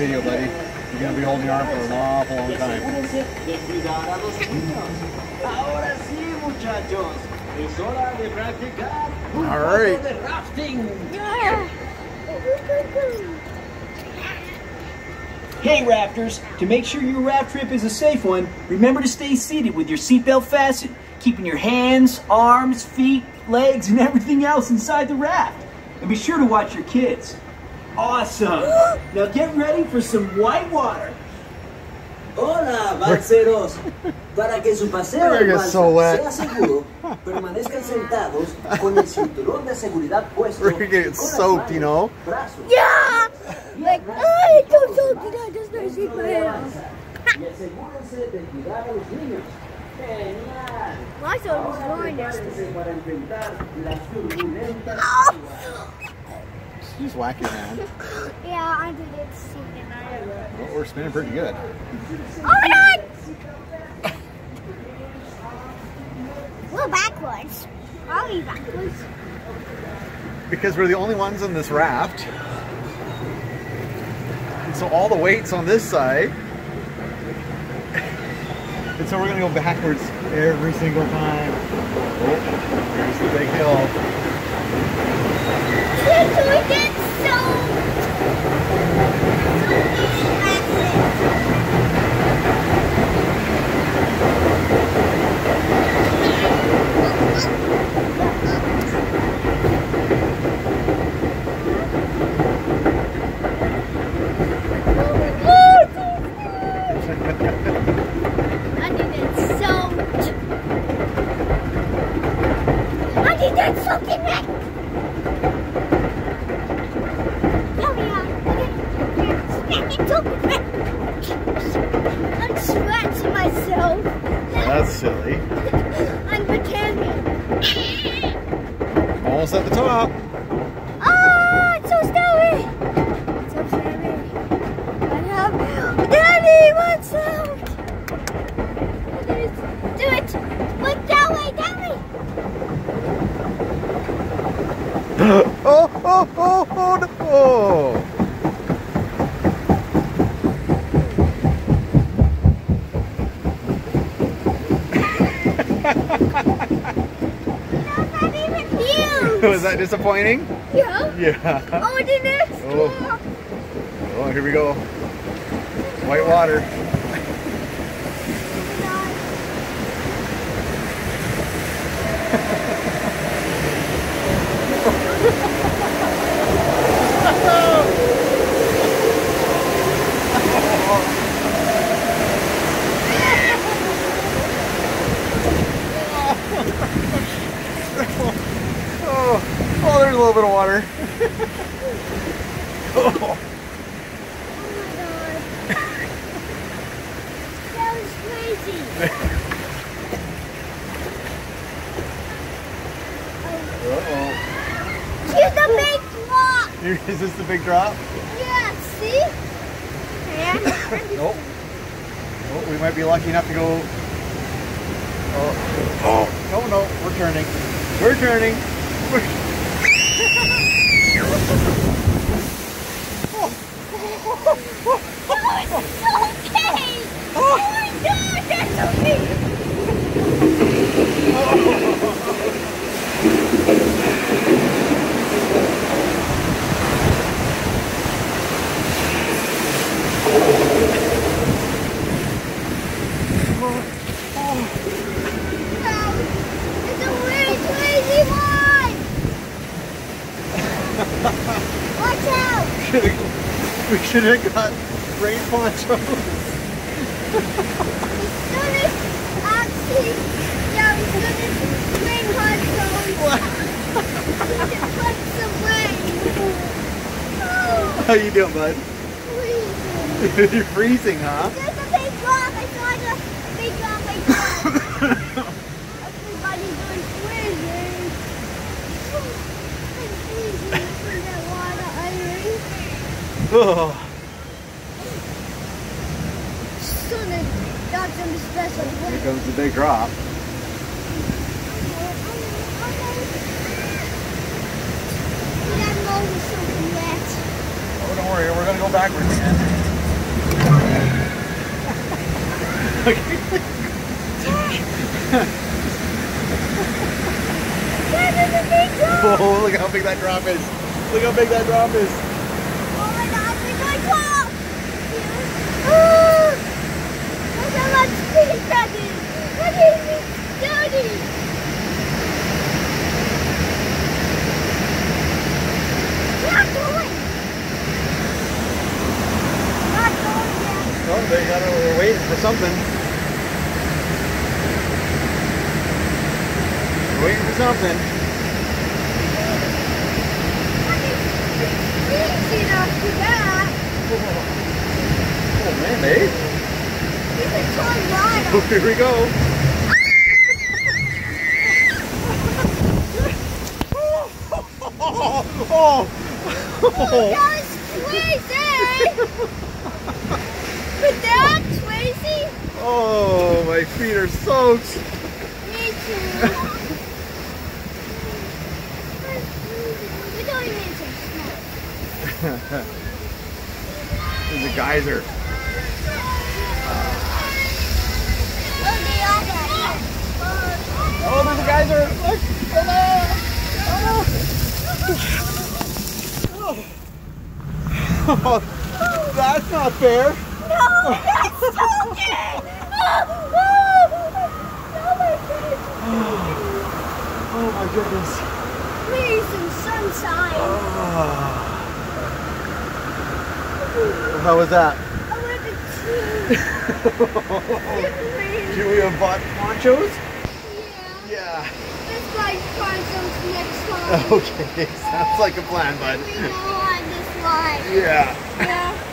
video, buddy. You're gonna be holding your arm for an awful long time. All right. Hey Raptors, to make sure your raft trip is a safe one, remember to stay seated with your seatbelt fastened, keeping your hands, arms, feet, legs, and everything else inside the raft. And be sure to watch your kids. Awesome! Now get ready for some white water. Hola, balseros. Para que su paseo en balsa so wet. sea seguro, permanezcan sentados con el cinturón de seguridad puesto. We're gonna get soaked, you know? brazos, Yeah! Like, ay, don't talk to that, just not sleep panza. Y asegúrense de cuidar a los niños. Genial. My son was going next Prepárense para enfrentar las turbulentas She's wacky, man. Yeah, I did it something. Well, we're spinning pretty good. Oh my god! We're backwards. Are we backwards? Because we're the only ones in this raft. And so all the weight's on this side. And so we're gonna go backwards every single time. Oh, there's the big hill. This we did so I did it so. I did that something right. Oh yeah. Smack it to I'm scratching myself. That's silly. I'm pretending. Almost at the top. Oh, it's so scary. It's so scary. I have Daddy, what's out? Do it. Look that way, that way. Oh, oh, oh, oh, no. That's not even you. Was that disappointing? Yeah. Yeah. Oh, it is. Oh. Oh, here we go. White water. little bit of water. Oh. oh my god. that was crazy. Uh-oh. Here's the big rock. Here- Is this the big drop? Yeah, see? Nope. Oh, we might be lucky enough to go. Oh, oh, no, no, we're turning. We're turning. We're... Thank you. Out. we should have got rain ponchos. actually, yeah, as soon as rain goes, we put some rain. Oh, How you doing, bud? please. You're freezing, huh? Here comes the big drop. Oh, don't worry, we're going to go backwards again. Dad, there's a big drop! Oh, look how big that drop is. Look how big that drop is. Oh, they got they're waiting for something. They're waiting for something. Easy enough to that. Oh man, eh? You can turn right Oh, here we go. Oh, oh, oh. That was crazy! But that's crazy? Oh, my feet are soaked. Me too. We don't need some smoke. Oh, there's a geyser. Oh, they are that. Oh, there's a geyser. Look. Oh, that's not fair. No, that's soaking! Oh, oh, Oh my goodness. oh my goodness. We some sunshine. Oh. How was that? I want to tea. Should we have bought ponchos? Yeah. Yeah. Let's buy find some next time. Okay, sounds like a plan, bud. We know on this line. Yeah. Yeah.